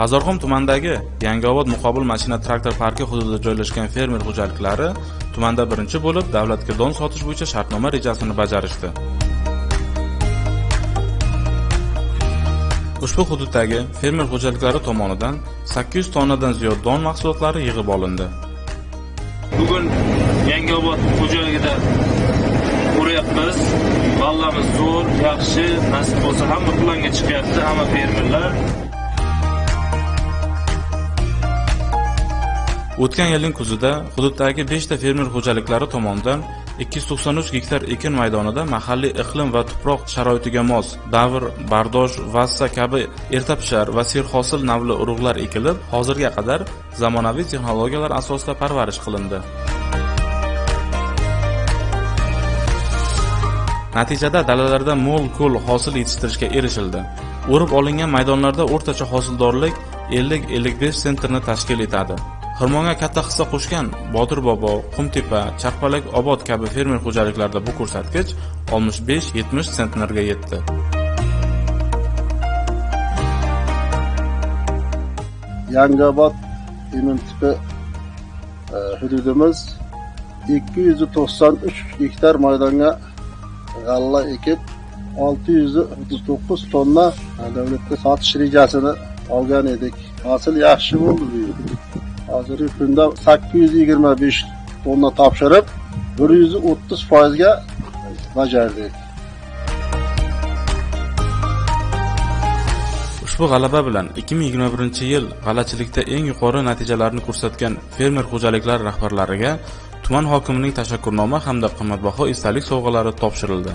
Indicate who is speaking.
Speaker 1: Pazarxon tumanidagi Yangiobod muqobil mashina traktor parki hududida joylashgan fermer xo'jaliklari tumanda birinchi bo'lib davlatga don sotish bo'yicha shartnoma rejasini bajarishdi. Ushbu hududdagi fermer xo'jaliklari tomonidan 800 tonnadan ziyod don mahsulotlari yig'ib olindi.
Speaker 2: Bugun Yangiobod xo'jaligida ko'ryapmiz. Ballamiz zo'r, yaxshi, nasib bo'lsa hamma planga chiqyapti, hamma fermerlar.
Speaker 1: O'tgan yilning kuzida hududdagi 5 ta fermer xo'jaliklari tomonidan 293 gektar ekin maydonida mahalliy iqlim va tuproq sharoitiga mos davr, bardosh, vassa kabi erta pishar va serhosil navli urug'lar ekilib, hozirga qadar zamonaviy texnologiyalar asosida parvarish qilindi. Natijada dalalarda mo'l ko'l hosil yetishtirishga erishildi. O'rib olingan maydonlarda o'rtacha hosildorlik 50-55 sentrni tashkil etadi. Xirmonga katta hissa qo'shgan Botir bobo, Qumtepa, Chaqpalak obod kabi fermer xo'jaliklarida bu ko'rsatkich 65-70 sentnerga yetdi.
Speaker 3: Yangiobod imun tipi e, hududimiz 293 gektar maydonga g'alla ekib 639 tonna davlatga sotish rejasini olgan edik. Hosil yaxshi bo'ldi bu yil. Hozirgi kunda 825 tonna topshirib, 130 foizga bajardik.
Speaker 1: Ushbu g'alaba bilan 2021-yil g'alachilikda eng yuqori natijalarni ko'rsatgan fermer xo'jaliklar rahbarlariga tuman hokimining tashakkurnoma hamda qimmatbaho esdalik sovg'alari topshirildi.